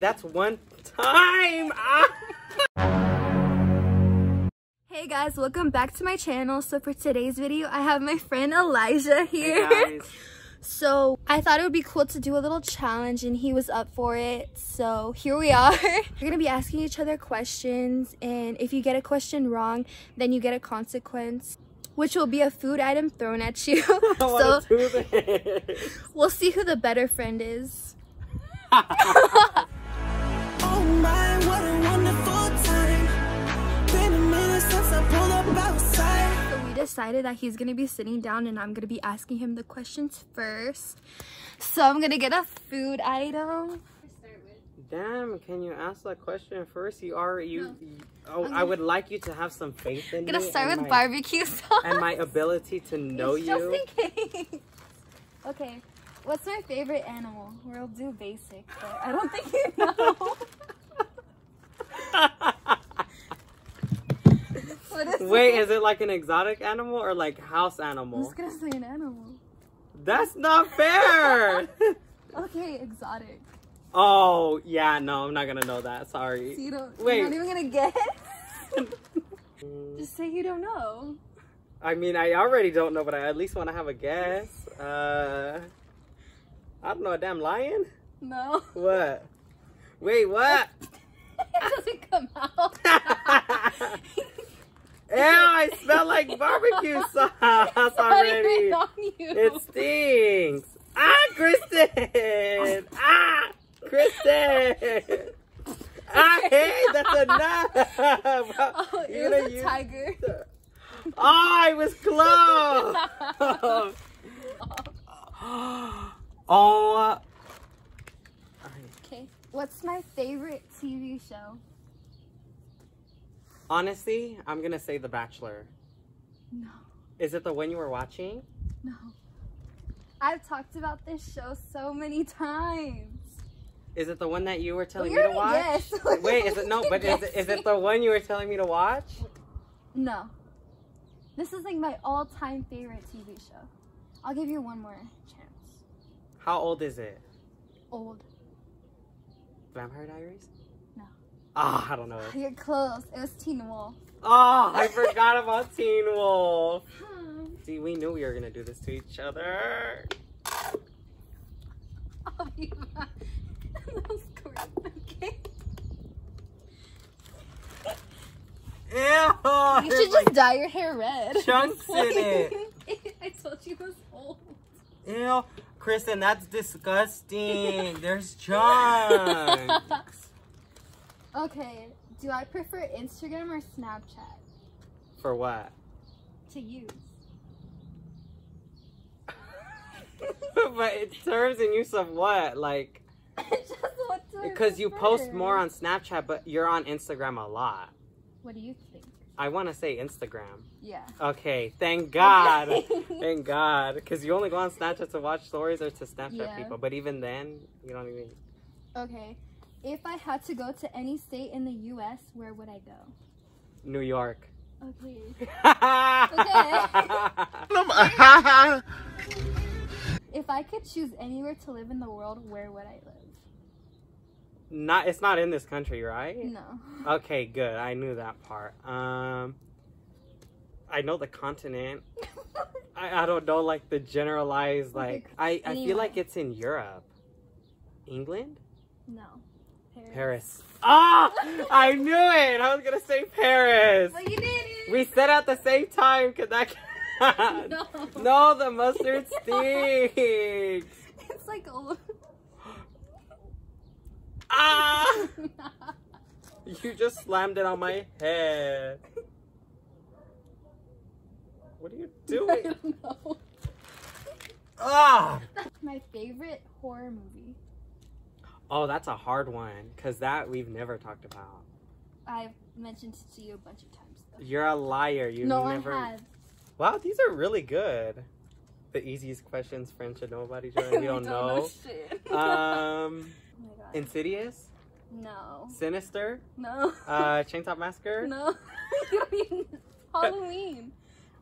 That's one time. Ah. Hey guys, welcome back to my channel. So for today's video, I have my friend Elijah here. Hey guys. So I thought it would be cool to do a little challenge and he was up for it. So here we are. We're gonna be asking each other questions and if you get a question wrong, then you get a consequence which will be a food item thrown at you. So we'll see who the better friend is. What a wonderful time. Been a minute since I pulled up outside. So we decided that he's gonna be sitting down and I'm gonna be asking him the questions first. So I'm gonna get a food item. Damn, can you ask that question first? You are you. No. you- oh, I'm I would like you to have some faith in me. I'm gonna me start with my- barbecue sauce. and my ability to know It's you. Just in case. Okay, what's my favorite animal? We'll do basic, but I don't think you know. Is Wait, it? is it like an exotic animal or like house animal? I was gonna say an animal. That's not fair. Okay, exotic. oh yeah, no, I'm not gonna know that. So Sorry. you don't. Wait. You're not even gonna guess. just say you don't know. I mean, I already don't know, but I at least want to have a guess. Uh, I don't know, a damn lion? No. What? Wait, what? it doesn't come out. Ew, I smell like barbecue sauce Not already. on you. It stinks. Ah, Kryssten! Ah, Kryssten! Ah, hey, that's enough. Oh, You're it was a tiger. Oh, I was close. oh. Okay. What's my favorite TV show? Honestly, I'm gonna say The Bachelor. No. Is it the one you were watching? No. I've talked about this show so many times. Is it the one that you were telling Well, me to watch? guessed. Wait, is it no? But is it, is it the one you were telling me to watch? No. This is like my all-time favorite TV show. I'll give you one more chance. How old is it? Old. Vampire Diaries? No. Ah, I don't know. You're close. It was Teen Wolf. Oh, I forgot about Teen Wolf. See, we knew we were gonna do this to each other. I'll be back. Okay. Ew! You should just dye your hair red. chunks in it. I told you it was old. Ew, Kryssten, that's disgusting. There's chunks. Okay. Do I prefer Instagram or Snapchat For what? to use? but it serves and use of what? Like, Just what do because you post more on Snapchat, but you're on Instagram a lot. What do you think? I want to say Instagram. Yeah. Okay, thank God. Thank God. Because you only go on Snapchat to watch stories or to Snapchat Yeah. people. But even then, you don't even. Okay. If I had to go to any state in the U.S., where would I go? New York. Oh, okay. okay. If I could choose anywhere to live in the world, where would I live? Not, it's not in this country, right? No. Okay, good. I knew that part. Um, I know the continent. I, I don't know like the generalized like. I I feel like it's in Europe. England, no. Paris. Paris. Ah, I knew it. I was gonna say Paris. But you didn't. We said at the same time. Cause that. No. no, the mustard stinks. It's like old. Ah! You just slammed it on my head. What are you I doing? don't know. Ah! My favorite horror movie. Oh, that's a hard one because that we've never talked about. I've mentioned it to you a bunch of times. Though. You're a liar. You no, never. I have. Wow, these are really good. The easiest questions friends should know about each other. We don't know. shit. Um, oh my god. Insidious, no. Sinister, No. uh, Chainsaw Massacre. no. you Halloween.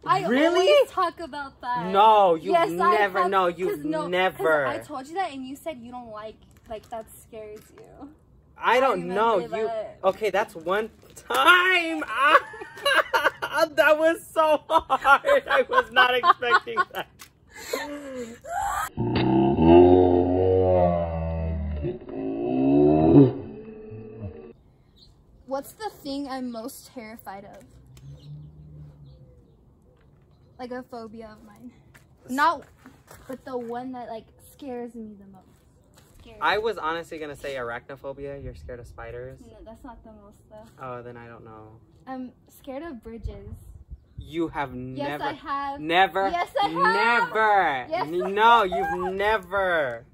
I Really? always talk about that. No, you've Yes, never. have- no, 'cause you've never. I told you that, and you said you don't like like that scares you. I don't know. remember You that. okay? That's one time. Ah, that was so hard. I was not expecting that. What's the thing I'm most terrified of? Like a phobia of mine. Not, but the one that like scares me the most. Scares I was honestly gonna say arachnophobia. You're scared of spiders. No, that's not the most though. Oh, then I don't know. I'm scared of bridges. You have Yes, never, I have. never, Yes, I have. never. Yes, no, you've never.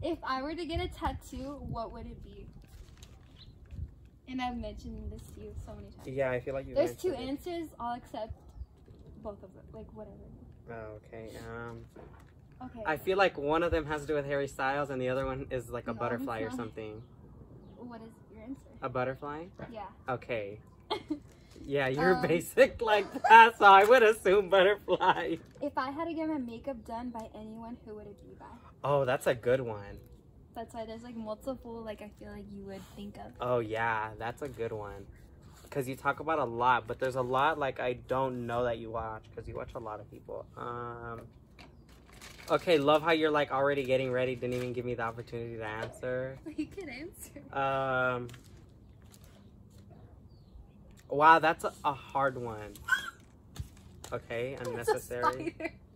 If I were to get a tattoo, what would it be? And I've mentioned this to you so many times. Yeah, I feel like you. There's two answers. I'll accept both of them. Like whatever. Oh, okay. Um, Okay. I feel like one of them has to do with Harry Styles, and the other one is like a No, butterfly or something. what is your answer? A butterfly? Yeah. Okay. Yeah, you're Um. basic like that, so I would assume butterfly. If I had to get my makeup done by anyone, who would it be by? Oh, that's a good one. That's why there's like multiple. Like I feel like you would think of. Oh yeah, that's a good one. Cause you talk about a lot, but there's a lot like I don't know that you watch because you watch a lot of people. Um. Okay, love how you're like already getting ready. Didn't even give me the opportunity to answer. You can answer. Um. Wow, that's a, a hard one. Okay, unnecessary.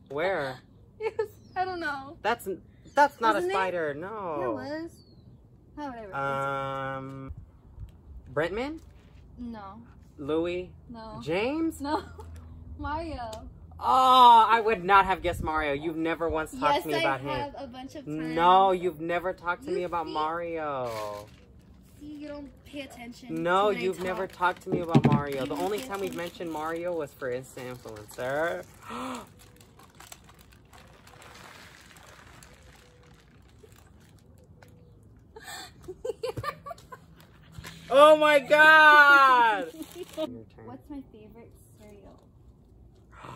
Where? Yes, I don't know. That's that's not Wasn't a it? spider. Yeah, it No. was. Oh, whatever. Um. Brentman, no, Louis, no, James. no. Mario. Oh, I would not have guessed Mario. You've never once talked yes, to me I about him. have a bunch of times. No, you've never talked to You me about see? Mario. See, you don't pay attention. No, you've never talk. talked to me about Mario. You The only time we've mentioned Mario was for Instant Influencer. oh my god! What's my favorite cereal?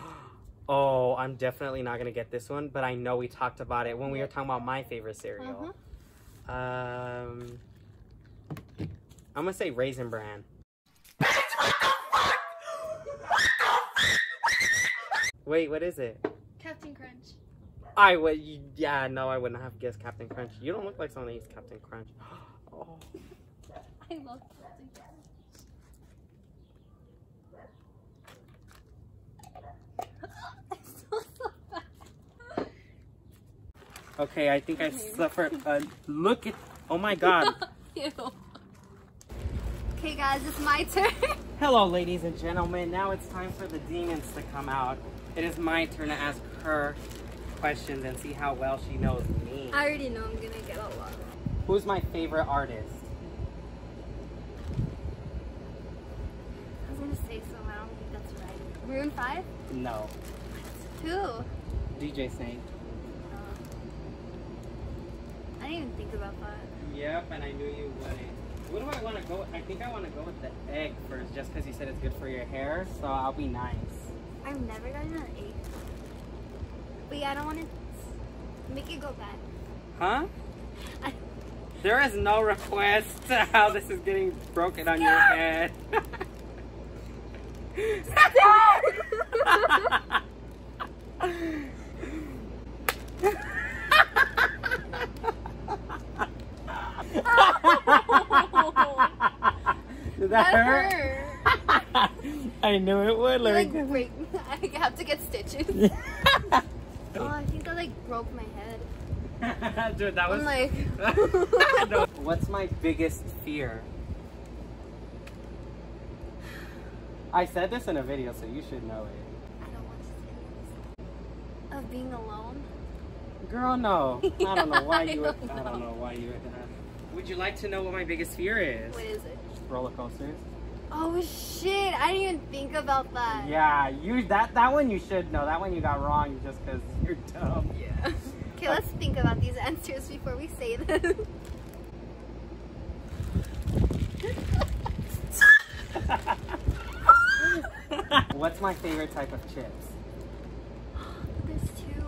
Oh, I'm definitely not gonna get this one, but I know we talked about it when we were talking about my favorite cereal. Uh-huh. Um, I'm gonna say Raisin Bran. Wait, what is it? Captain Crunch. I would, yeah, no, I wouldn't have guessed Captain Crunch. You don't look like someone that eats Captain Crunch. I love Captain Crunch. I feel so bad. okay, I think I suffered a look at. Oh my god. Okay, guys, it's my turn. Hello, ladies and gentlemen. Now it's time for the demons to come out. It is my turn to ask her questions and see how well she knows me. I already know I'm gonna get a lot. Who's my favorite artist? I was gonna say some. I don't think that's right. Maroon Five. No. Who? DJ Snake. I didn't even think about that. Yep, and I knew you wouldn't. What do I want to go with? I think I want to go with the egg first, just because you said it's good for your hair, so I'll be nice. I've never gotten an egg. But yeah, I don't want to make it go bad. Huh? I- There is no request to how this is getting broken on your head. Did that, That hurt? hurt. I knew it would. Let like me break. I have to get stitches. oh, I think I like broke my head. Dude, that was. I'm like, No. What's my biggest fear? I said this in a video, so you should know it. I don't want to say this. Of being alone. Girl, no. I don't know why you. Would, don't I don't know. know why you. Would, uh, would you like to know what my biggest fear is? What is it? Roller coasters. Oh shit! I didn't even think about that. Yeah, you that that one you should know. That one you got wrong just because you're dumb. Yeah. Okay, let's think about these answers before we say them. What's my favorite type of chips? There's two.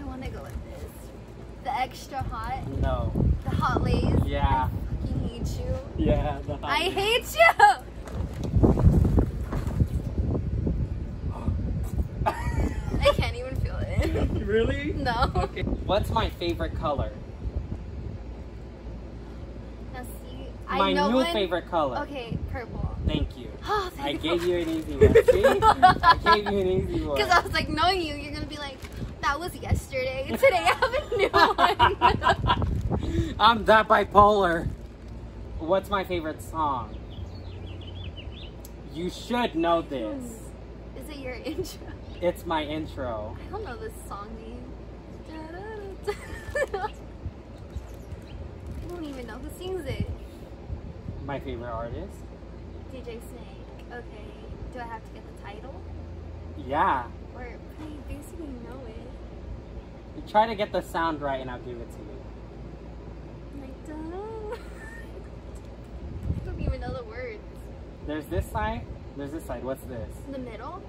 I want to go with this. The egg extra hot. No. The hot lays. Yeah. I fucking hate you. Yeah. The hot I Lays. hate you. I can't even feel it. really? No. Okay. What's my favorite color? Now see, my I know new when- favorite color. Okay, purple. Thank you. Oh, I thank gave you an easy one. See? I gave you an easy one. Because I was like, knowing you, you're gonna be like, that was yesterday. Today I have a new one. I'm that bipolar. What's my favorite song? You should know this. Hmm. Is it your intro? It's my intro. I don't know this song name. I don't even know who sings it. My favorite artist? DJ Snake. Okay. Do I have to get the title? Yeah. Or I basically know it. Try to get the sound right and I'll give it to you. I don't. I don't even know the words. There's this side. There's this side. What's this? In the middle?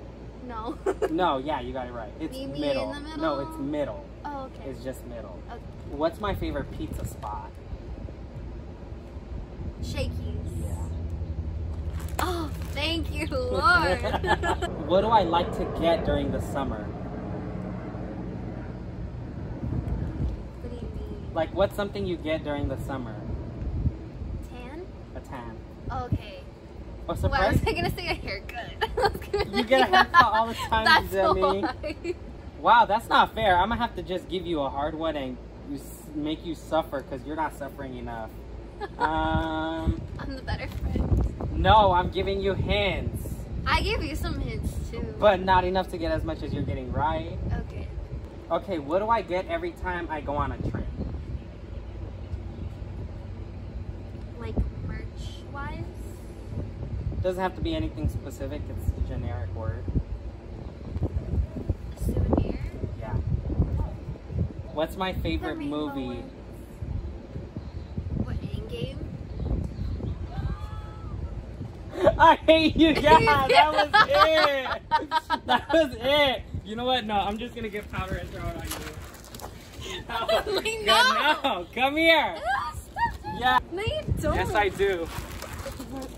No. No, yeah, you got it right. It's You middle. the No, it's middle. oh, okay. It's just middle. Okay. What's my favorite pizza spot? Shakey's. Yeah. Oh, thank you, Lord. what do I like to get during the summer? what do you mean? Like, what's something you get during the summer? Tan? A tan. Okay. Oh, Well, I was gonna say a haircut. You get a haircut all the time, That's Demi. why. Wow, that's not fair. I'm gonna have to just give you a hard one and make you suffer because you're not suffering enough. Um, I'm the better friend. no, I'm giving you hints, I gave you some hints too. but not enough to get as much as you're getting right. okay. Okay, what do I get every time I go on a trip? Like merch wise? Doesn't have to be anything specific. It's a generic word. A souvenir? Yeah. What's my favorite movie? ones. What Endgame? I hate you. Yeah, that was it. That was it. You know what? No, I'm just gonna get powder and throw it on you. No, no. no, come here. Ah. Yeah. No, you don't. Yes, I do.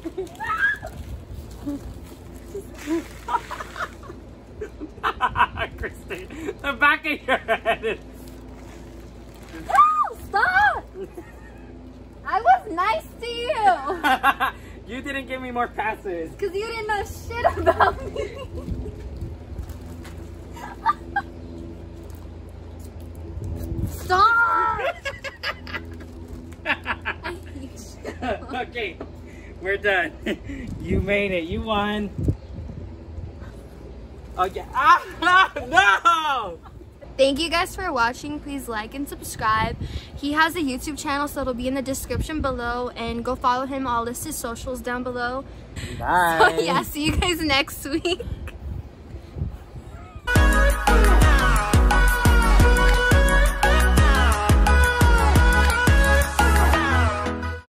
Christine, the back of your head is. Ah, Stop! I was nice to you. you didn't give me more passes. Because you didn't know shit about me. Stop! okay, we're done. You made it. You won. Oh yeah. Ah, no! Thank you guys for watching. Please like and subscribe. He has a YouTube channel, so it'll be in the description below. And go follow him. I'll list his socials down below. Bye. So yeah, see you guys next week.